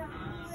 Bye.